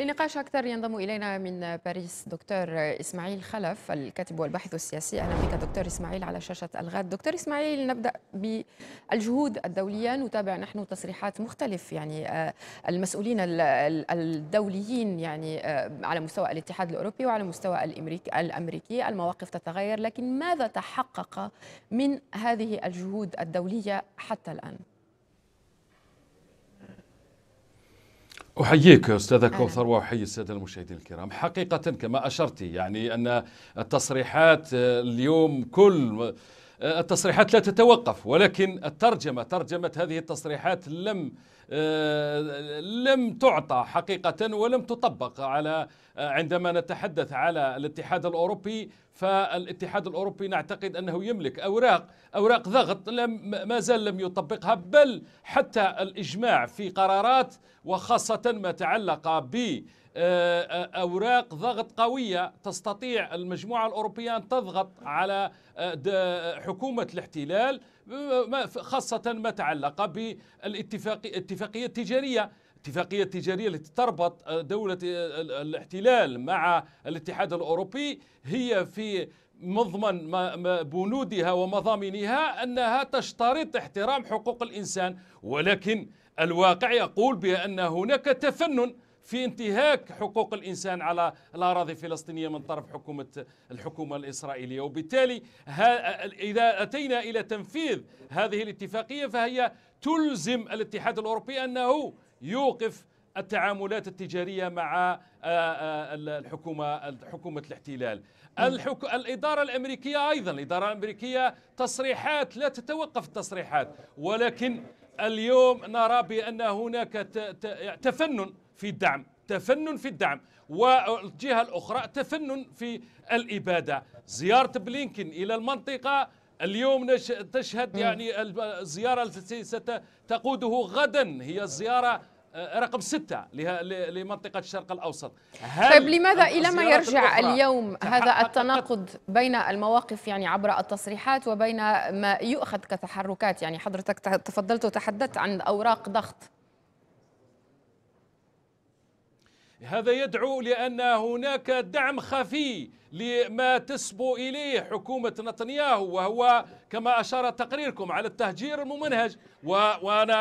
لنقاش أكثر ينضم إلينا من باريس دكتور إسماعيل خلف الكاتب والباحث السياسي أهلا بك دكتور إسماعيل على شاشة الغد. دكتور إسماعيل نبدأ بالجهود الدولية. نتابع نحن تصريحات مختلف يعني آه، المسؤولين الدوليين يعني آه، على مستوى الاتحاد الأوروبي وعلى مستوى الأمريكي. المواقف تتغير لكن ماذا تحقق من هذه الجهود الدولية حتى الآن؟ أحييك أستاذة كوثر وأحيي السادة المشاهدين الكرام. حقيقة كما أشرت يعني أن التصريحات اليوم كل التصريحات لا تتوقف ولكن الترجمة ترجمة هذه التصريحات لم آه، لم تعطى حقيقة ولم تطبق على آه، عندما نتحدث على الاتحاد الأوروبي فالاتحاد الأوروبي نعتقد أنه يملك أوراق أوراق ضغط لم ما زال لم يطبقها بل حتى الإجماع في قرارات وخاصة ما تعلق ب آه، أوراق ضغط قوية تستطيع المجموعة الأوروبية أن تضغط على حكومة الاحتلال. خاصة ما تعلق بالاتفاقية التجارية الاتفاقية التجارية التي تربط دولة الاحتلال مع الاتحاد الأوروبي. هي في مضمن بنودها ومضامينها أنها تشترط احترام حقوق الإنسان. ولكن الواقع يقول بأن هناك تفنن في انتهاك حقوق الإنسان على الأراضي الفلسطينية من طرف حكومة الحكومة الإسرائيلية. وبالتالي إذا أتينا إلى تنفيذ هذه الاتفاقية فهي تلزم الاتحاد الأوروبي أنه يوقف التعاملات التجارية مع الحكومة حكومة الاحتلال. الحك... الإدارة الأمريكية أيضا الإدارة الأمريكية تصريحات لا تتوقف التصريحات. ولكن اليوم نرى بأن هناك تفنن في الدعم تفنن في الدعم. والجهة الأخرى تفنن في الإبادة. زيارة بلينكن إلى المنطقة اليوم تشهد يعني الزيارة التي ستقوده غدا. هي الزيارة آه، رقم ستة لمنطقة الشرق الأوسط. طيب لماذا إلى ما يرجع اليوم هذا التناقض بين المواقف يعني عبر التصريحات وبين ما يؤخذ كتحركات؟ يعني حضرتك تفضلت وتحدثت عن أوراق ضغط. هذا يدعو لأن هناك دعم خفي لما تسبو إليه حكومة نتنياهو وهو كما أشار تقريركم على التهجير الممنهج وأنا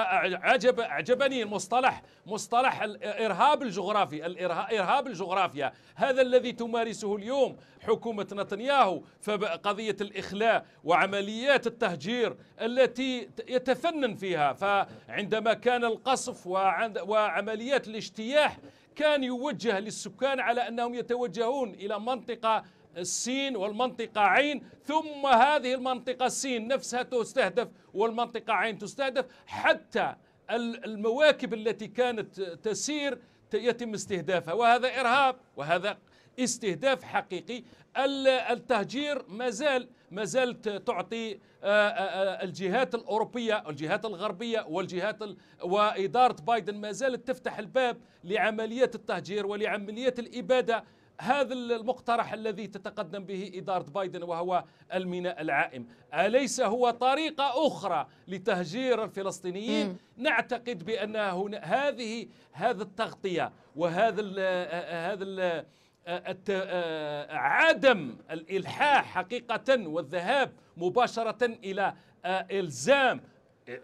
عجب أعجبني المصطلح مصطلح الإرهاب الجغرافي الإرهاب الجغرافيا. هذا الذي تمارسه اليوم حكومة نتنياهو فقضية الإخلاء وعمليات التهجير التي يتفنن فيها. فعندما كان القصف وعمليات الاجتياح كان يوجه للسكان على أنهم يتوجهون إلى منطقة السين والمنطقة عين ثم هذه المنطقة السين نفسها تستهدف والمنطقة عين تستهدف. حتى المواكب التي كانت تسير يتم استهدافها وهذا إرهاب وهذا استهداف حقيقي. التهجير ما زال ما زالت تعطي آه، آه، آه، الجهات الأوروبية الجهات الغربية والجهات وإدارة بايدن ما زالت تفتح الباب لعملية التهجير ولعملية الإبادة. هذا المقترح الذي تتقدم به إدارة بايدن وهو الميناء العائم. أليس هو طريقة أخرى لتهجير الفلسطينيين؟ م. نعتقد بأن هنا هذه هذا التغطية وهذا ال هذا ال عدم الإلحاح حقيقة والذهاب مباشرة إلى إلزام.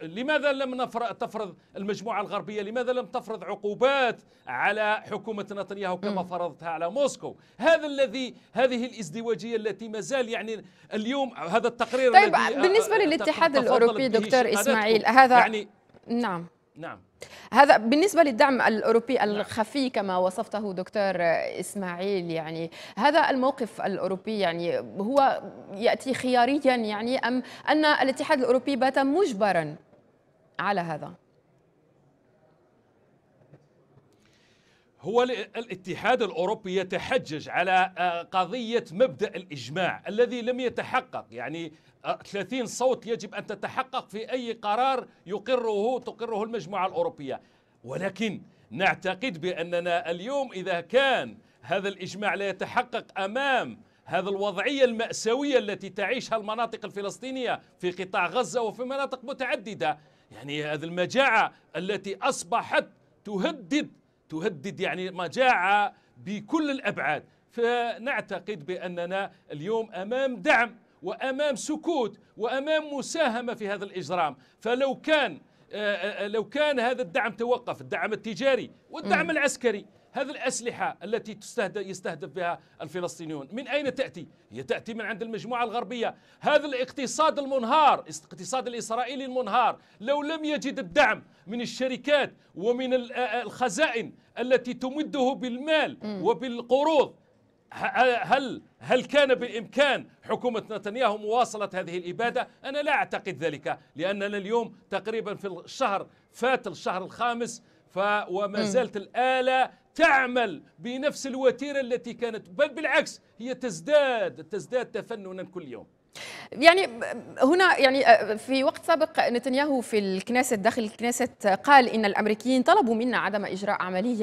لماذا لم تفرض المجموعة الغربية؟ لماذا لم تفرض عقوبات على حكومة نتنياهو كما فرضتها على موسكو؟ هذا الذي هذه الازدواجية التي ما زال يعني اليوم هذا التقرير طيب الذي بالنسبة للاتحاد الأوروبي دكتور إسماعيل هذا يعني نعم. نعم هذا بالنسبة للدعم الأوروبي. الخفي كما وصفته دكتور إسماعيل يعني هذا الموقف الأوروبي يعني هو يأتي خياريا يعني أم أن الاتحاد الأوروبي بات مجبرا على هذا هو الاتحاد الأوروبي يتحجج على آه، قضية مبدأ الإجماع الذي لم يتحقق. يعني 30 صوت يجب أن تتحقق في أي قرار يقره تقره المجموعة الأوروبية. ولكن نعتقد بأننا اليوم إذا كان هذا الإجماع لا يتحقق أمام هذا الوضعية المأساوية التي تعيشها المناطق الفلسطينية في قطاع غزة وفي مناطق متعددة يعني هذه المجاعة التي أصبحت تهدد تهدد يعني مجاعة بكل الأبعاد. فنعتقد بأننا اليوم أمام دعم وأمام سكوت وأمام مساهمة في هذا الإجرام. فلو كان آه، آه، لو كان هذا الدعم توقف الدعم التجاري والدعم العسكري هذه الأسلحة التي تستهدف يستهدف بها الفلسطينيون من أين تأتي؟ هي تأتي من عند المجموعة الغربية هذا الاقتصاد المنهار الاقتصاد الإسرائيلي المنهار لو لم يجد الدعم من الشركات ومن الخزائن التي تمده بالمال وبالقروض هل هل كان بالامكان حكومة نتنياهو مواصلة هذه الإبادة؟ أنا لا أعتقد ذلك لأننا اليوم تقريبا في الشهر فات الشهر الخامس ف وما زالت الآلة تعمل بنفس الوتيرة التي كانت بل بالعكس هي تزداد تزداد تفننا كل يوم. يعني هنا يعني في وقت سابق نتنياهو في الكنيست داخل الكنيست قال إن الأمريكيين طلبوا منا عدم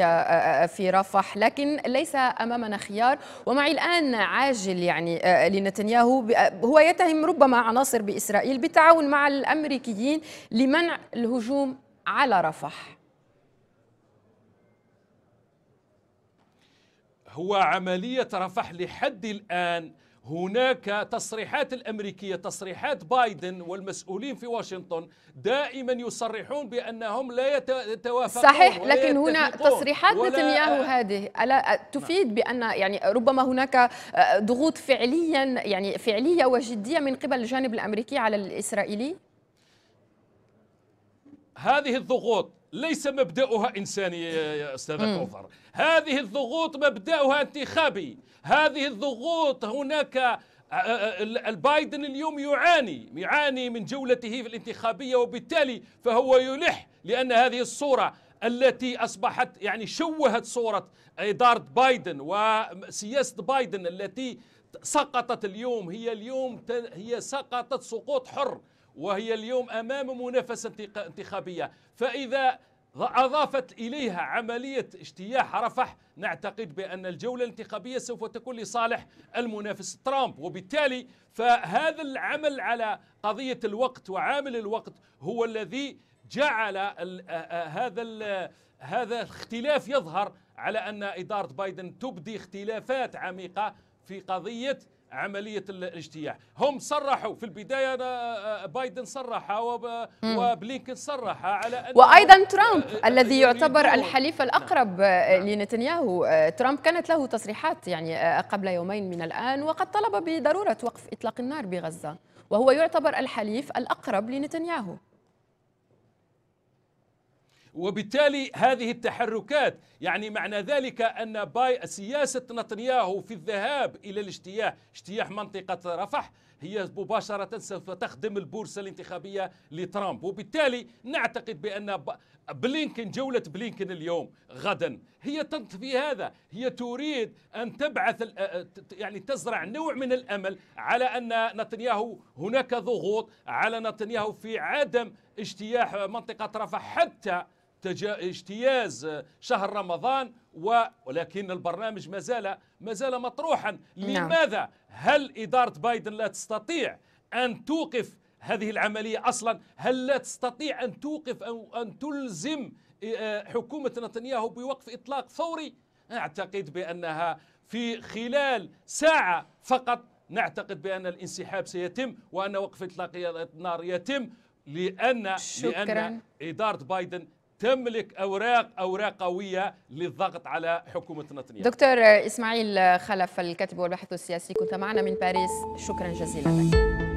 آه، آه، في رفح لكن ليس أمامنا خيار. ومعي الآن عاجل يعني لنتنياهو هو يتهم ربما عناصر بإسرائيل بالتعاون مع الأمريكيين لمنع الهجوم على رفح هو عملية رفح لحد الآن. هناك تصريحات الأمريكية تصريحات بايدن والمسؤولين في واشنطن دائما يصرحون بأنهم لا يتوافقون صحيح لكن هنا تصريحات نتنياهو هذه ألا تفيد بأن يعني ربما هناك آه، ضغوط فعليا يعني فعلية وجدية من قبل الجانب الأمريكي على الإسرائيلي؟ هذه الضغوط ليس مبدأها إنساني يا أستاذ كوثر هذه الضغوط مبدأها انتخابي. هذه الضغوط هناك آه، آه، البايدن اليوم يعاني يعاني من جولته في الانتخابية وبالتالي فهو يلح لأن هذه الصورة التي أصبحت يعني شوهت صورة إدارة بايدن وسياسة بايدن التي سقطت اليوم. هي اليوم هي سقطت سقوط حر. وهي اليوم أمام منافسة انتخابية. فإذا أضافت إليها عملية اجتياح رفح نعتقد بأن الجولة الانتخابية سوف تكون لصالح المنافس ترامب. وبالتالي فهذا العمل على قضية الوقت وعامل الوقت هو الذي جعل هذا هذا الاختلاف يظهر على أن إدارة بايدن تبدي اختلافات عميقة في قضية عملية الاجتياح. هم صرحوا في البداية بايدن صرح وبلينكن صرح على أن وأيضا ترامب الذي يعتبر الحليف الأقرب نعم. لنتنياهو. ترامب كانت له تصريحات يعني قبل يومين من الآن وقد طلب بضرورة وقف إطلاق النار بغزة وهو يعتبر الحليف الأقرب لنتنياهو. وبالتالي هذه التحركات يعني معنى ذلك أن باي سياسة نتنياهو في الذهاب إلى الاجتياح اجتياح منطقة رفح هي مباشرة سوف تخدم البورصة الانتخابية لترامب. وبالتالي نعتقد بأن بلينكن جولة بلينكن اليوم غدا. هي في هذا. هي تريد أن تبعث يعني تزرع نوع من الأمل على أن نتنياهو هناك ضغوط على نتنياهو في عدم اجتياح منطقة رفح حتى اجتياز شهر رمضان ولكن البرنامج ما زال ما زال مطروحا. نعم. لماذا؟ هل إدارة بايدن لا تستطيع أن توقف هذه العملية أصلا؟ هل لا تستطيع أن توقف أو أن تلزم آه، حكومة نتنياهو بوقف إطلاق فوري؟ أعتقد بأنها في خلال ساعة فقط. نعتقد بأن الانسحاب سيتم وأن وقف إطلاق النار يتم لأن شكرا. لأن إدارة بايدن تملك أوراق أوراق قوية للضغط على حكومة نتنياهو. دكتور إسماعيل خلف الكاتب والباحث السياسي كنت معنا من باريس شكرا جزيلا لك.